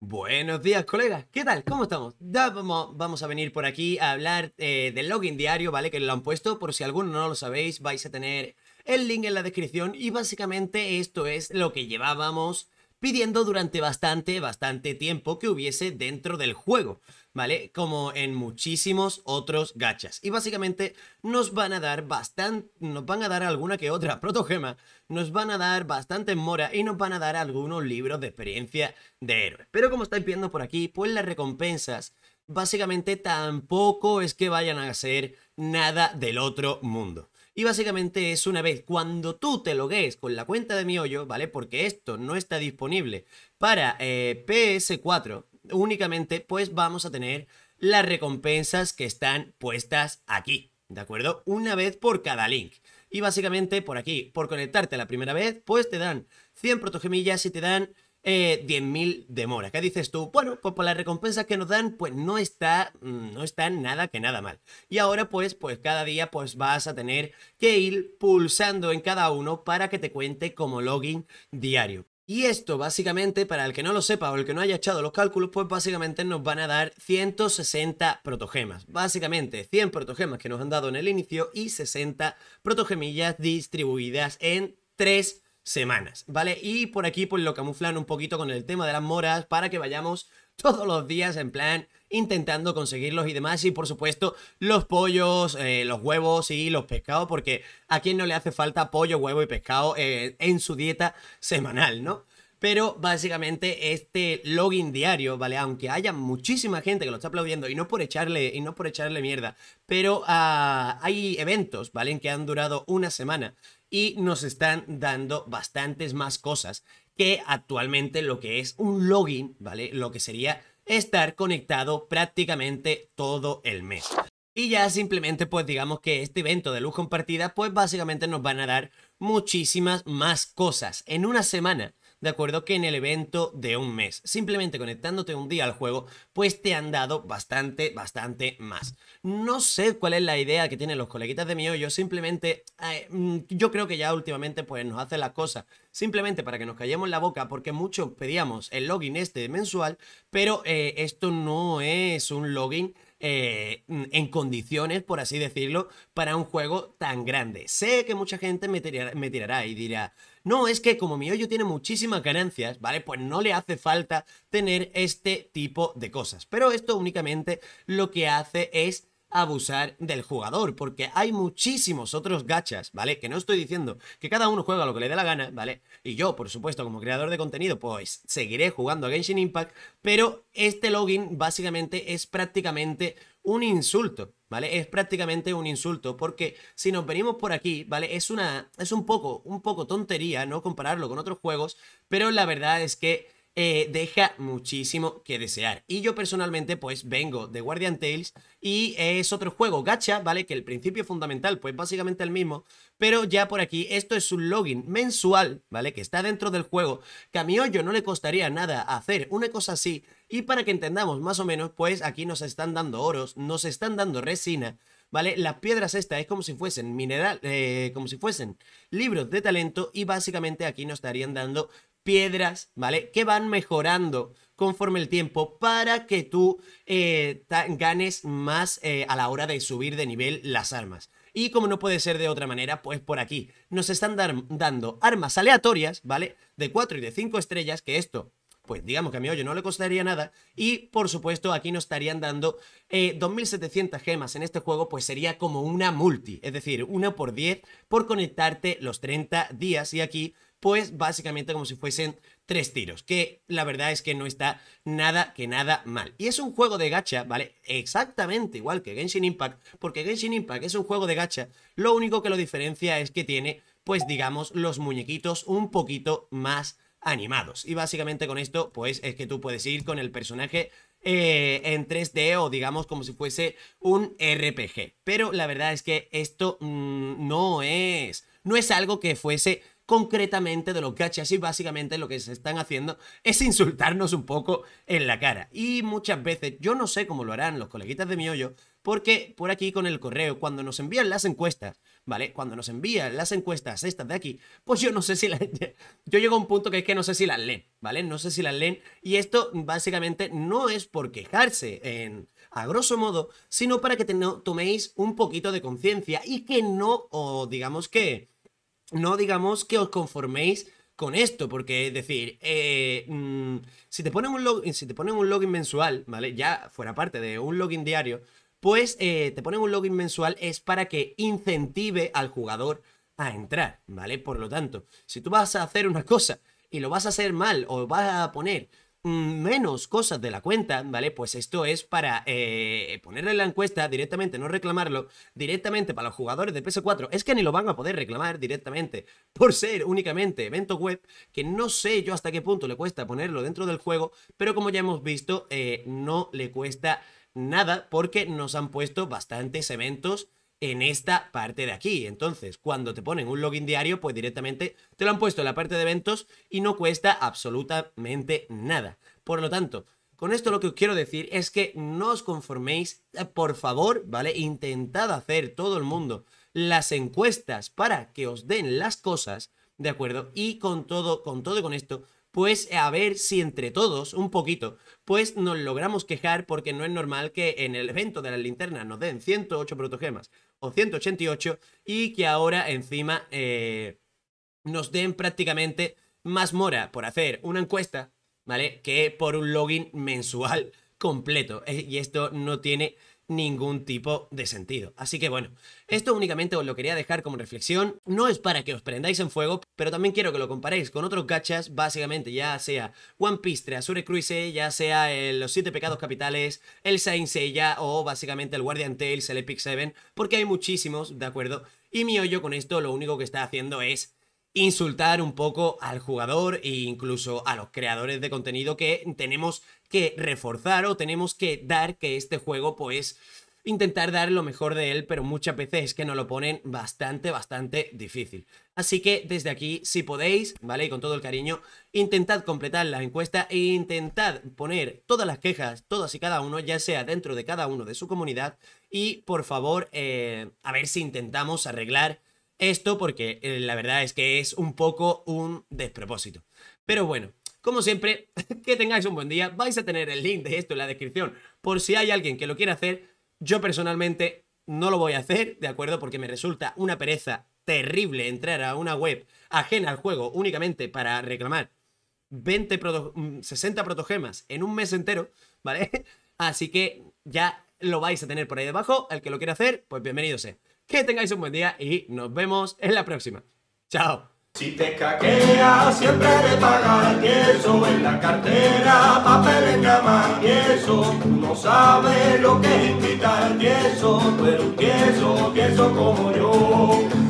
Buenos días, colegas. ¿Qué tal? ¿Cómo estamos? Ya vamos, a venir por aquí a hablar eh, del login diario, ¿vale? Que lo han puesto. Por si alguno no lo sabéis, vais a tener el link en la descripción. Y básicamente esto es lo que llevábamos pidiendo durante bastante, bastante tiempo que hubiese dentro del juego, ¿vale? Como en muchísimos otros gachas. Y básicamente nos van a dar bastante, nos van a dar alguna que otra protogema, nos van a dar bastante mora y nos van a dar algunos libros de experiencia de héroe. Pero como estáis viendo por aquí, pues las recompensas básicamente tampoco es que vayan a ser nada del otro mundo. Y básicamente es una vez cuando tú te logues con la cuenta de mi hoyo, ¿vale? Porque esto no está disponible para eh, PS4 únicamente, pues vamos a tener las recompensas que están puestas aquí, ¿de acuerdo? Una vez por cada link. Y básicamente por aquí, por conectarte la primera vez, pues te dan 100 protogemillas y te dan eh, 10.000 de mora. ¿Qué dices tú? Bueno, pues por la recompensa que nos dan, pues no está, mm, no está nada que nada mal. Y ahora pues, pues cada día pues vas a tener que ir pulsando en cada uno para que te cuente como login diario. Y esto básicamente, para el que no lo sepa o el que no haya echado los cálculos, pues básicamente nos van a dar 160 protogemas. Básicamente 100 protogemas que nos han dado en el inicio y 60 protogemillas distribuidas en 3 semanas, ¿vale? Y por aquí pues lo camuflan un poquito con el tema de las moras para que vayamos todos los días en plan intentando conseguirlos y demás y por supuesto los pollos, eh, los huevos y los pescados porque a quien no le hace falta pollo, huevo y pescado eh, en su dieta semanal, ¿no? Pero básicamente este login diario, ¿vale? Aunque haya muchísima gente que lo está aplaudiendo y no por echarle, y no por echarle mierda, pero ah, hay eventos, ¿vale? Que han durado una semana y nos están dando bastantes más cosas que actualmente lo que es un login, ¿vale? Lo que sería estar conectado prácticamente todo el mes. Y ya simplemente pues digamos que este evento de lujo en partida pues básicamente nos van a dar muchísimas más cosas en una semana de acuerdo que en el evento de un mes. Simplemente conectándote un día al juego, pues te han dado bastante, bastante más. No sé cuál es la idea que tienen los coleguitas de mi hoyo, simplemente eh, mm, yo creo que ya últimamente pues nos hacen las cosas simplemente para que nos callemos la boca porque muchos pedíamos el login este mensual, pero eh, esto no es un login eh, en condiciones, por así decirlo, para un juego tan grande. Sé que mucha gente me me tirará y dirá, no, es que como mi hoyo tiene muchísimas ganancias, ¿vale? Pues no le hace falta tener este tipo de cosas. Pero esto únicamente lo que hace es abusar del jugador, porque hay muchísimos otros gachas, ¿vale? Que no estoy diciendo que cada uno juega lo que le dé la gana, ¿vale? Y yo, por supuesto, como creador de contenido, pues seguiré jugando a Genshin Impact, pero este login básicamente es prácticamente un insulto, ¿vale? Es prácticamente un insulto porque si nos venimos por aquí, ¿vale? Es una es un poco un poco tontería, ¿no? Compararlo con otros juegos, pero la verdad es que eh, deja muchísimo que desear. Y yo personalmente pues vengo de Guardian Tales y es otro juego gacha, ¿vale? Que el principio fundamental pues básicamente el mismo, pero ya por aquí esto es un login mensual, ¿vale? Que está dentro del juego, que a mi hoyo no le costaría nada hacer una cosa así y para que entendamos más o menos pues aquí nos están dando oros, nos están dando resina, ¿vale? Las piedras estas es como si fuesen mineral, eh, como si fuesen libros de talento y básicamente aquí nos estarían dando piedras, ¿vale? Que van mejorando conforme el tiempo para que tú eh, ganes más eh, a la hora de subir de nivel las armas. Y como no puede ser de otra manera, pues por aquí nos están dando armas aleatorias, ¿vale? De 4 y de 5 estrellas, que esto pues digamos que a mi hoyo no le costaría nada. Y por supuesto aquí nos estarían dando 2.700 eh, gemas en este juego, pues sería como una multi, es decir, una por 10 por conectarte los 30 días. Y aquí pues básicamente como si fuesen tres tiros, que la verdad es que no está nada que nada mal. Y es un juego de gacha, ¿vale? Exactamente igual que Genshin Impact, porque Genshin Impact es un juego de gacha, lo único que lo diferencia es que tiene, pues digamos, los muñequitos un poquito más animados. Y básicamente con esto, pues es que tú puedes ir con el personaje eh, en 3D o digamos como si fuese un RPG. Pero la verdad es que esto mm, no es, no es algo que fuese concretamente de los gachas y básicamente lo que se están haciendo es insultarnos un poco en la cara. Y muchas veces, yo no sé cómo lo harán los coleguitas de mi hoyo, porque por aquí con el correo, cuando nos envían las encuestas, ¿vale? Cuando nos envían las encuestas estas de aquí, pues yo no sé si las... Yo llego a un punto que es que no sé si las leen, ¿vale? No sé si las leen. Y esto básicamente no es por quejarse en, a grosso modo, sino para que toméis un poquito de conciencia y que no, o digamos que, no digamos que os conforméis con esto, porque es decir, eh, mm, si, te ponen un login, si te ponen un login mensual, ¿vale? Ya fuera parte de un login diario, pues eh, te ponen un login mensual es para que incentive al jugador a entrar, ¿vale? Por lo tanto, si tú vas a hacer una cosa y lo vas a hacer mal o vas a poner mm, menos cosas de la cuenta, ¿vale? Pues esto es para eh, ponerle la encuesta directamente, no reclamarlo directamente para los jugadores de PS4. Es que ni lo van a poder reclamar directamente por ser únicamente evento web, que no sé yo hasta qué punto le cuesta ponerlo dentro del juego, pero como ya hemos visto, eh, no le cuesta nada porque nos han puesto bastantes eventos en esta parte de aquí. Entonces, cuando te ponen un login diario, pues directamente te lo han puesto en la parte de eventos y no cuesta absolutamente nada. Por lo tanto, con esto lo que os quiero decir es que no os conforméis, eh, por favor, ¿vale? Intentad hacer todo el mundo las encuestas para que os den las cosas, ¿de acuerdo? Y con todo, con todo y con esto, pues a ver si entre todos, un poquito, pues nos logramos quejar porque no es normal que en el evento de la linterna nos den 108 protogemas o 188 y que ahora encima eh, nos den prácticamente más mora por hacer una encuesta, ¿vale? Que por un login mensual completo. Eh, y esto no tiene ningún tipo de sentido. Así que bueno, esto únicamente os lo quería dejar como reflexión. No es para que os prendáis en fuego, pero también quiero que lo comparéis con otros gachas, básicamente ya sea One Piece Treasure Cruise, ya sea Los Siete Pecados Capitales, el Saint Seiya o básicamente el Guardian Tales, el Epic 7, porque hay muchísimos, ¿de acuerdo? Y mi hoyo con esto lo único que está haciendo es insultar un poco al jugador e incluso a los creadores de contenido que tenemos que reforzar o tenemos que dar que este juego pues intentar dar lo mejor de él, pero muchas veces es que nos lo ponen bastante, bastante difícil. Así que desde aquí, si podéis, ¿vale? Y con todo el cariño, intentad completar la encuesta e intentad poner todas las quejas, todas y cada uno, ya sea dentro de cada uno de su comunidad, y por favor, eh, a ver si intentamos arreglar esto porque eh, la verdad es que es un poco un despropósito. Pero bueno, como siempre, que tengáis un buen día. Vais a tener el link de esto en la descripción por si hay alguien que lo quiera hacer. Yo personalmente no lo voy a hacer, ¿de acuerdo? Porque me resulta una pereza terrible entrar a una web ajena al juego únicamente para reclamar 20 60 mm, protogemas en un mes entero, ¿vale? Así que ya lo vais a tener por ahí debajo. El que lo quiera hacer, pues bienvenido sea. Que tengáis un buen día y nos vemos en la próxima. Chao. Si te caquea, siempre le pagas y eso en la cartera, papel en cama y eso. Tú no sabes lo que es invitar y eso, tú eres un tieso, tieso como yo.